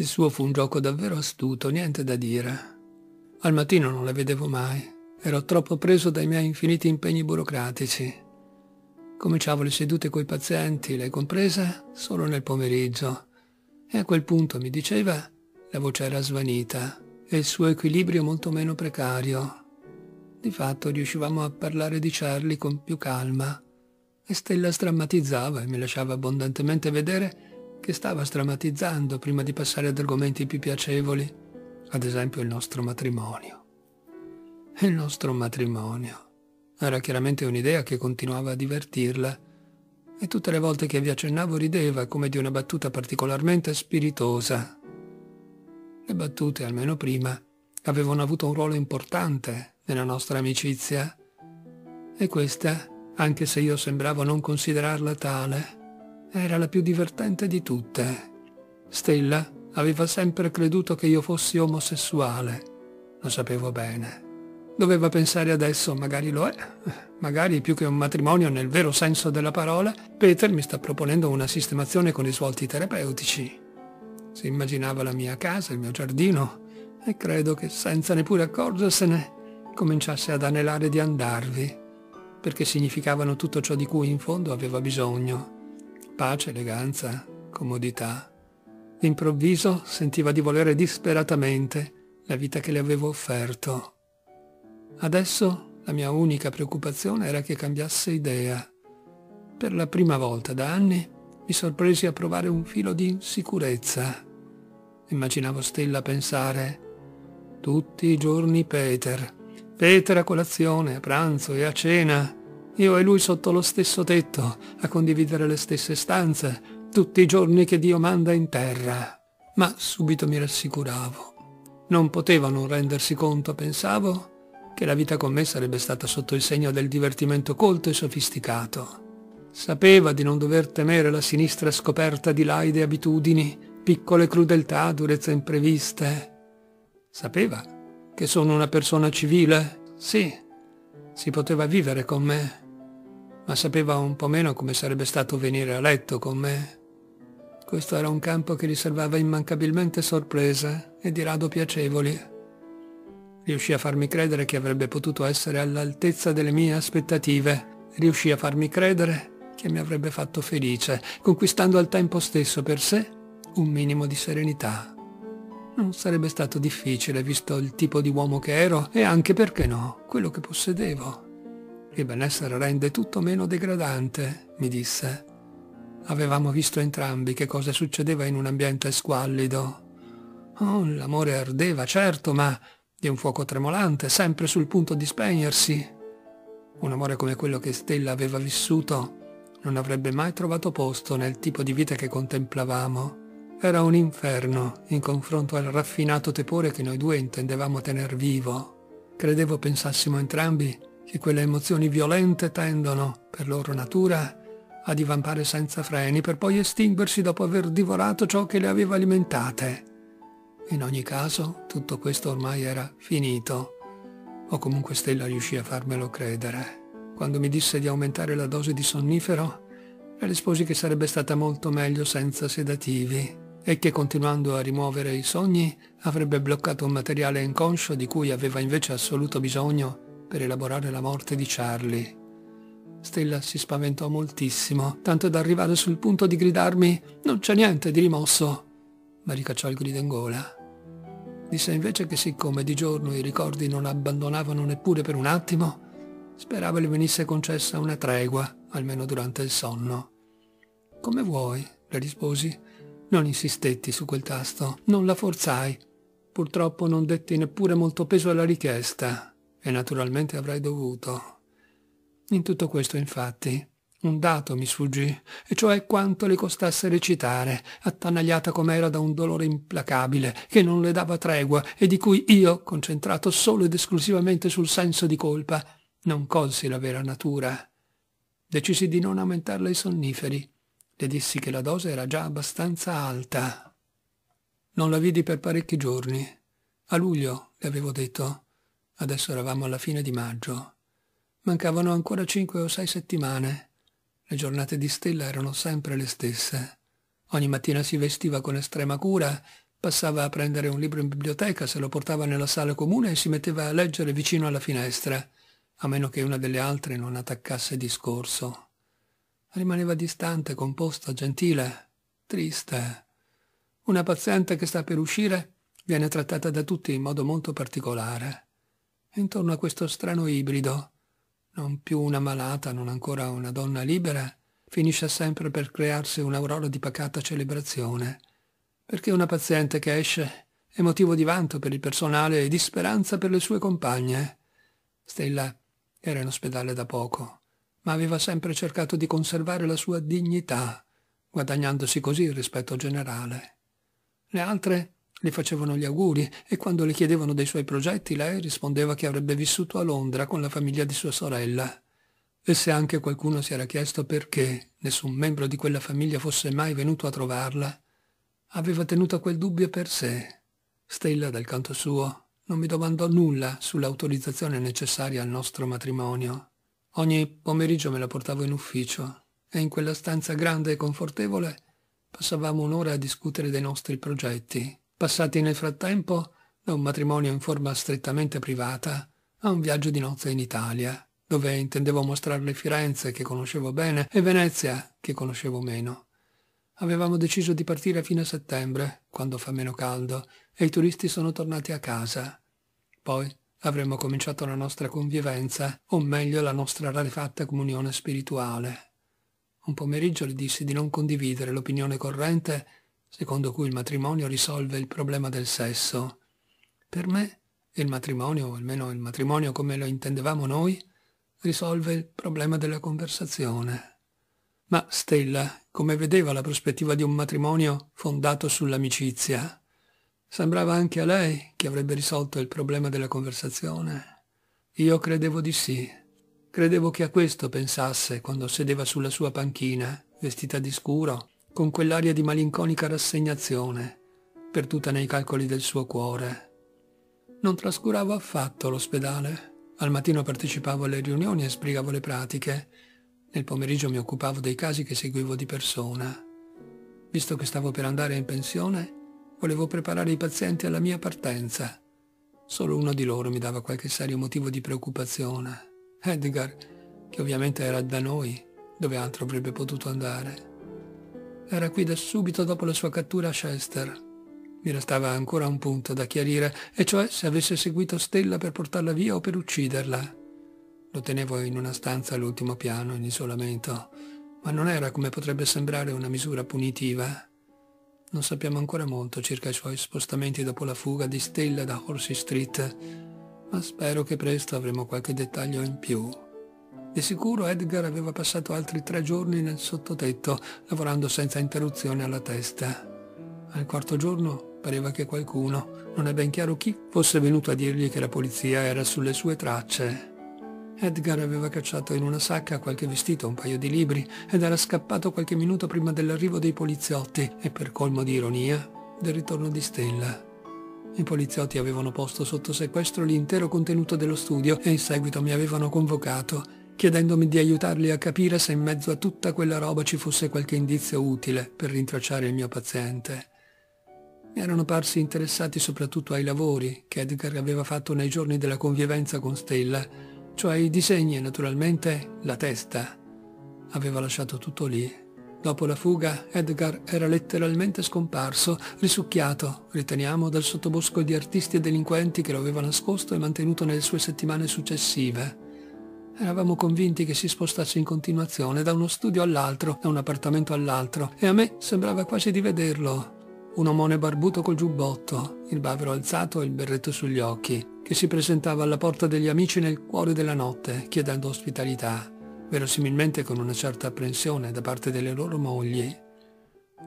Il suo fu un gioco davvero astuto, niente da dire. Al mattino non la vedevo mai. Ero troppo preso dai miei infiniti impegni burocratici. Cominciavo le sedute coi pazienti, lei compresa, solo nel pomeriggio. E a quel punto mi diceva la voce era svanita e il suo equilibrio molto meno precario. Di fatto riuscivamo a parlare di Charlie con più calma e Stella strammatizzava e mi lasciava abbondantemente vedere che stava strammatizzando prima di passare ad argomenti più piacevoli, ad esempio il nostro matrimonio. Il nostro matrimonio. Era chiaramente un'idea che continuava a divertirla e tutte le volte che vi accennavo rideva come di una battuta particolarmente spiritosa le battute, almeno prima, avevano avuto un ruolo importante nella nostra amicizia. E questa, anche se io sembravo non considerarla tale, era la più divertente di tutte. Stella aveva sempre creduto che io fossi omosessuale. Lo sapevo bene. Doveva pensare adesso, magari lo è, magari più che un matrimonio nel vero senso della parola, Peter mi sta proponendo una sistemazione con i svolti terapeutici. Si immaginava la mia casa, il mio giardino, e credo che senza neppure accorgersene cominciasse ad anelare di andarvi, perché significavano tutto ciò di cui in fondo aveva bisogno. Pace, eleganza, comodità. D'improvviso sentiva di volere disperatamente la vita che le avevo offerto. Adesso la mia unica preoccupazione era che cambiasse idea. Per la prima volta da anni mi sorpresi a provare un filo di insicurezza. Immaginavo Stella pensare, tutti i giorni Peter, Peter a colazione, a pranzo e a cena, io e lui sotto lo stesso tetto, a condividere le stesse stanze, tutti i giorni che Dio manda in terra. Ma subito mi rassicuravo. Non poteva non rendersi conto, pensavo, che la vita con me sarebbe stata sotto il segno del divertimento colto e sofisticato. Sapeva di non dover temere la sinistra scoperta di laide abitudini piccole crudeltà, durezze impreviste. Sapeva che sono una persona civile? Sì, si poteva vivere con me, ma sapeva un po' meno come sarebbe stato venire a letto con me. Questo era un campo che riservava immancabilmente sorprese e di rado piacevoli. Riuscì a farmi credere che avrebbe potuto essere all'altezza delle mie aspettative. Riuscì a farmi credere che mi avrebbe fatto felice, conquistando al tempo stesso per sé un minimo di serenità. Non sarebbe stato difficile, visto il tipo di uomo che ero e anche, perché no, quello che possedevo. Il benessere rende tutto meno degradante, mi disse. Avevamo visto entrambi che cosa succedeva in un ambiente squallido. Oh, l'amore ardeva, certo, ma di un fuoco tremolante, sempre sul punto di spegnersi. Un amore come quello che Stella aveva vissuto non avrebbe mai trovato posto nel tipo di vita che contemplavamo. Era un inferno in confronto al raffinato tepore che noi due intendevamo tener vivo. Credevo pensassimo entrambi che quelle emozioni violente tendono, per loro natura, a divampare senza freni per poi estinguersi dopo aver divorato ciò che le aveva alimentate. In ogni caso, tutto questo ormai era finito, o comunque Stella riuscì a farmelo credere. Quando mi disse di aumentare la dose di sonnifero, le risposi che sarebbe stata molto meglio senza sedativi e che continuando a rimuovere i sogni avrebbe bloccato un materiale inconscio di cui aveva invece assoluto bisogno per elaborare la morte di Charlie. Stella si spaventò moltissimo, tanto da arrivare sul punto di gridarmi non c'è niente di rimosso, ma ricacciò il grido in gola. Disse invece che siccome di giorno i ricordi non abbandonavano neppure per un attimo, sperava le venisse concessa una tregua, almeno durante il sonno. Come vuoi, le risposi, non insistetti su quel tasto, non la forzai. Purtroppo non detti neppure molto peso alla richiesta, e naturalmente avrei dovuto. In tutto questo, infatti, un dato mi sfuggì, e cioè quanto le costasse recitare, attanagliata com'era da un dolore implacabile, che non le dava tregua e di cui io, concentrato solo ed esclusivamente sul senso di colpa, non colsi la vera natura. Decisi di non aumentarle i sonniferi, le dissi che la dose era già abbastanza alta. Non la vidi per parecchi giorni. A luglio, le avevo detto. Adesso eravamo alla fine di maggio. Mancavano ancora cinque o sei settimane. Le giornate di Stella erano sempre le stesse. Ogni mattina si vestiva con estrema cura Passava a prendere un libro in biblioteca, se lo portava nella sala comune e si metteva a leggere vicino alla finestra, a meno che una delle altre non attaccasse discorso. Rimaneva distante, composta, gentile, triste. Una paziente che sta per uscire viene trattata da tutti in modo molto particolare. Intorno a questo strano ibrido, non più una malata, non ancora una donna libera, finisce sempre per crearsi un'aurora di pacata celebrazione, perché una paziente che esce è motivo di vanto per il personale e di speranza per le sue compagne. Stella era in ospedale da poco, ma aveva sempre cercato di conservare la sua dignità, guadagnandosi così il rispetto generale. Le altre le facevano gli auguri e quando le chiedevano dei suoi progetti lei rispondeva che avrebbe vissuto a Londra con la famiglia di sua sorella. E se anche qualcuno si era chiesto perché nessun membro di quella famiglia fosse mai venuto a trovarla, aveva tenuto quel dubbio per sé. Stella, dal canto suo, non mi domandò nulla sull'autorizzazione necessaria al nostro matrimonio. Ogni pomeriggio me la portavo in ufficio e in quella stanza grande e confortevole passavamo un'ora a discutere dei nostri progetti, passati nel frattempo da un matrimonio in forma strettamente privata a un viaggio di nozze in Italia dove intendevo mostrarle Firenze, che conoscevo bene, e Venezia, che conoscevo meno. Avevamo deciso di partire a fine settembre, quando fa meno caldo, e i turisti sono tornati a casa. Poi avremmo cominciato la nostra convivenza, o meglio la nostra rarefatta comunione spirituale. Un pomeriggio le dissi di non condividere l'opinione corrente secondo cui il matrimonio risolve il problema del sesso. Per me il matrimonio, o almeno il matrimonio come lo intendevamo noi, risolve il problema della conversazione. Ma Stella, come vedeva la prospettiva di un matrimonio fondato sull'amicizia, sembrava anche a lei che avrebbe risolto il problema della conversazione. Io credevo di sì. Credevo che a questo pensasse quando sedeva sulla sua panchina, vestita di scuro, con quell'aria di malinconica rassegnazione, perduta nei calcoli del suo cuore. Non trascuravo affatto l'ospedale. Al mattino partecipavo alle riunioni e sbrigavo le pratiche. Nel pomeriggio mi occupavo dei casi che seguivo di persona. Visto che stavo per andare in pensione, volevo preparare i pazienti alla mia partenza. Solo uno di loro mi dava qualche serio motivo di preoccupazione. Edgar, che ovviamente era da noi, dove altro avrebbe potuto andare. Era qui da subito dopo la sua cattura a Chester mi restava ancora un punto da chiarire, e cioè se avesse seguito Stella per portarla via o per ucciderla. Lo tenevo in una stanza all'ultimo piano, in isolamento, ma non era come potrebbe sembrare una misura punitiva. Non sappiamo ancora molto circa i suoi spostamenti dopo la fuga di Stella da Horsey Street, ma spero che presto avremo qualche dettaglio in più. Di sicuro Edgar aveva passato altri tre giorni nel sottotetto, lavorando senza interruzione alla testa. Al quarto giorno Pareva che qualcuno, non è ben chiaro chi, fosse venuto a dirgli che la polizia era sulle sue tracce. Edgar aveva cacciato in una sacca qualche vestito, un paio di libri ed era scappato qualche minuto prima dell'arrivo dei poliziotti e per colmo di ironia del ritorno di Stella. I poliziotti avevano posto sotto sequestro l'intero contenuto dello studio e in seguito mi avevano convocato, chiedendomi di aiutarli a capire se in mezzo a tutta quella roba ci fosse qualche indizio utile per rintracciare il mio paziente erano parsi interessati soprattutto ai lavori che Edgar aveva fatto nei giorni della convivenza con Stella, cioè i disegni e naturalmente la testa. Aveva lasciato tutto lì. Dopo la fuga, Edgar era letteralmente scomparso, risucchiato, riteniamo, dal sottobosco di artisti e delinquenti che lo aveva nascosto e mantenuto nelle sue settimane successive. Eravamo convinti che si spostasse in continuazione da uno studio all'altro, da un appartamento all'altro, e a me sembrava quasi di vederlo, un omone barbuto col giubbotto, il bavero alzato e il berretto sugli occhi, che si presentava alla porta degli amici nel cuore della notte, chiedendo ospitalità, verosimilmente con una certa apprensione da parte delle loro mogli.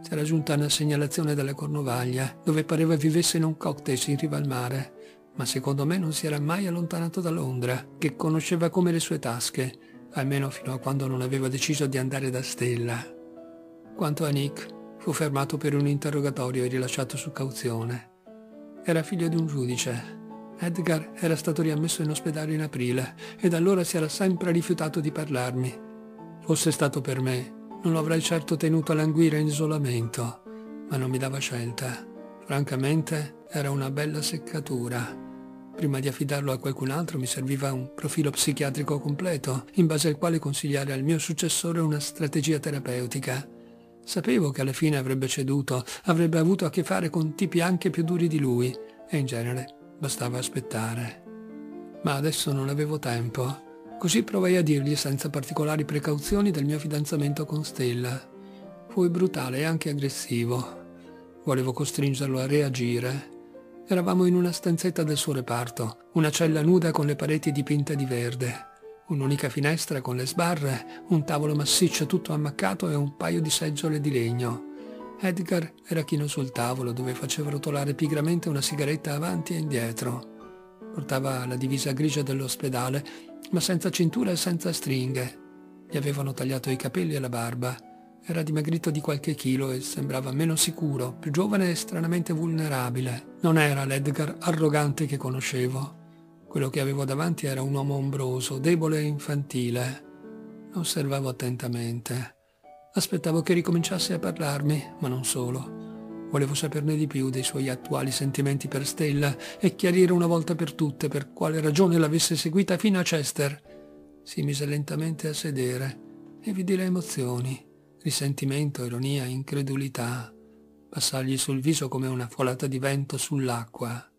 C'era giunta una segnalazione dalla Cornovaglia, dove pareva vivesse in un cocktail in riva al mare, ma secondo me non si era mai allontanato da Londra, che conosceva come le sue tasche, almeno fino a quando non aveva deciso di andare da Stella. Quanto a Nick, Fu fermato per un interrogatorio e rilasciato su cauzione. Era figlio di un giudice. Edgar era stato riammesso in ospedale in aprile e da allora si era sempre rifiutato di parlarmi. Fosse stato per me, non lo avrei certo tenuto a languire in isolamento, ma non mi dava scelta. Francamente era una bella seccatura. Prima di affidarlo a qualcun altro mi serviva un profilo psichiatrico completo, in base al quale consigliare al mio successore una strategia terapeutica. Sapevo che alla fine avrebbe ceduto, avrebbe avuto a che fare con tipi anche più duri di lui, e in genere bastava aspettare. Ma adesso non avevo tempo. Così provai a dirgli senza particolari precauzioni del mio fidanzamento con Stella. Fui brutale e anche aggressivo. Volevo costringerlo a reagire. Eravamo in una stanzetta del suo reparto, una cella nuda con le pareti dipinte di verde, un'unica finestra con le sbarre, un tavolo massiccio tutto ammaccato e un paio di seggiole di legno. Edgar era chino sul tavolo dove faceva rotolare pigramente una sigaretta avanti e indietro. Portava la divisa grigia dell'ospedale, ma senza cintura e senza stringhe. Gli avevano tagliato i capelli e la barba. Era dimagrito di qualche chilo e sembrava meno sicuro, più giovane e stranamente vulnerabile. Non era l'Edgar arrogante che conoscevo. Quello che avevo davanti era un uomo ombroso, debole e infantile. Lo osservavo attentamente. Aspettavo che ricominciasse a parlarmi, ma non solo. Volevo saperne di più dei suoi attuali sentimenti per Stella e chiarire una volta per tutte per quale ragione l'avesse seguita fino a Chester. Si mise lentamente a sedere e vidi le emozioni, risentimento, ironia, incredulità, passargli sul viso come una folata di vento sull'acqua.